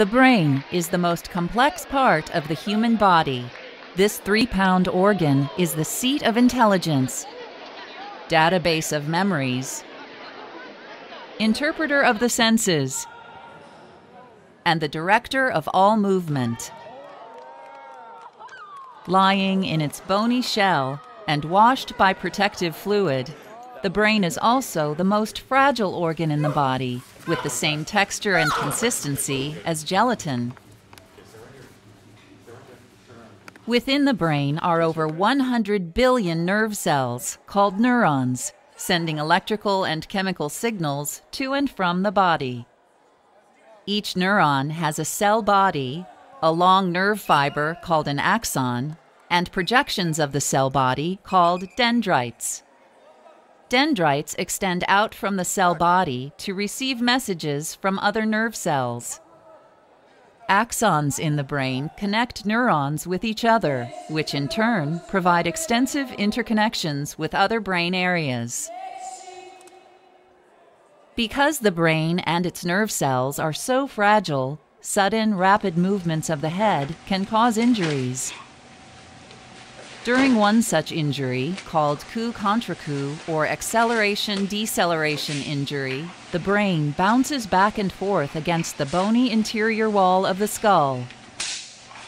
The brain is the most complex part of the human body. This three pound organ is the seat of intelligence, database of memories, interpreter of the senses, and the director of all movement. Lying in its bony shell and washed by protective fluid, the brain is also the most fragile organ in the body, with the same texture and consistency as gelatin. Within the brain are over 100 billion nerve cells, called neurons, sending electrical and chemical signals to and from the body. Each neuron has a cell body, a long nerve fiber called an axon, and projections of the cell body called dendrites. Dendrites extend out from the cell body to receive messages from other nerve cells. Axons in the brain connect neurons with each other, which in turn provide extensive interconnections with other brain areas. Because the brain and its nerve cells are so fragile, sudden, rapid movements of the head can cause injuries. During one such injury, called coup contre coup or acceleration deceleration injury, the brain bounces back and forth against the bony interior wall of the skull.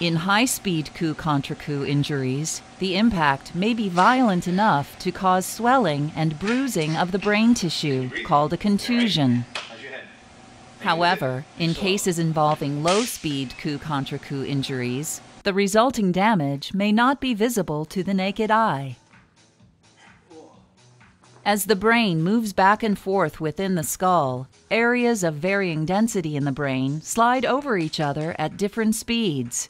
In high speed coup contre coup injuries, the impact may be violent enough to cause swelling and bruising of the brain tissue, called a contusion. However, in cases involving low speed coup contre coup injuries, the resulting damage may not be visible to the naked eye. As the brain moves back and forth within the skull, areas of varying density in the brain slide over each other at different speeds.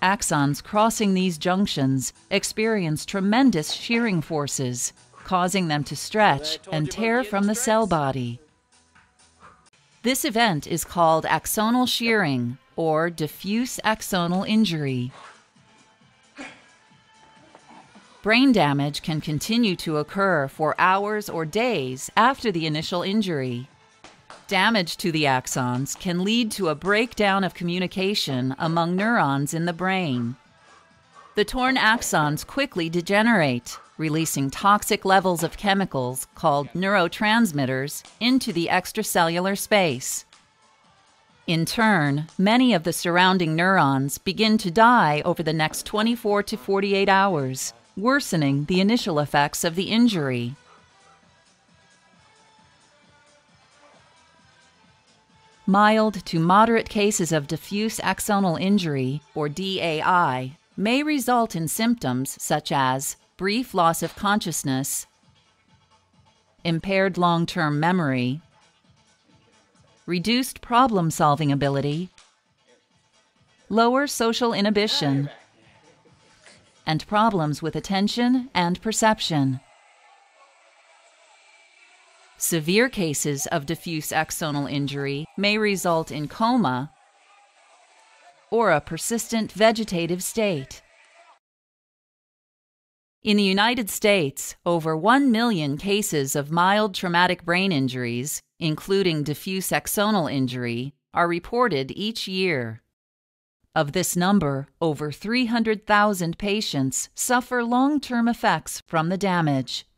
Axons crossing these junctions experience tremendous shearing forces, causing them to stretch and tear from the cell body. This event is called axonal shearing or diffuse axonal injury. Brain damage can continue to occur for hours or days after the initial injury. Damage to the axons can lead to a breakdown of communication among neurons in the brain. The torn axons quickly degenerate, releasing toxic levels of chemicals called neurotransmitters into the extracellular space. In turn, many of the surrounding neurons begin to die over the next 24 to 48 hours, worsening the initial effects of the injury. Mild to moderate cases of diffuse axonal injury, or DAI, may result in symptoms such as brief loss of consciousness, impaired long term memory, reduced problem solving ability, lower social inhibition, and problems with attention and perception. Severe cases of diffuse axonal injury may result in coma or a persistent vegetative state. In the United States, over 1 million cases of mild traumatic brain injuries, including diffuse axonal injury, are reported each year. Of this number, over 300,000 patients suffer long term effects from the damage.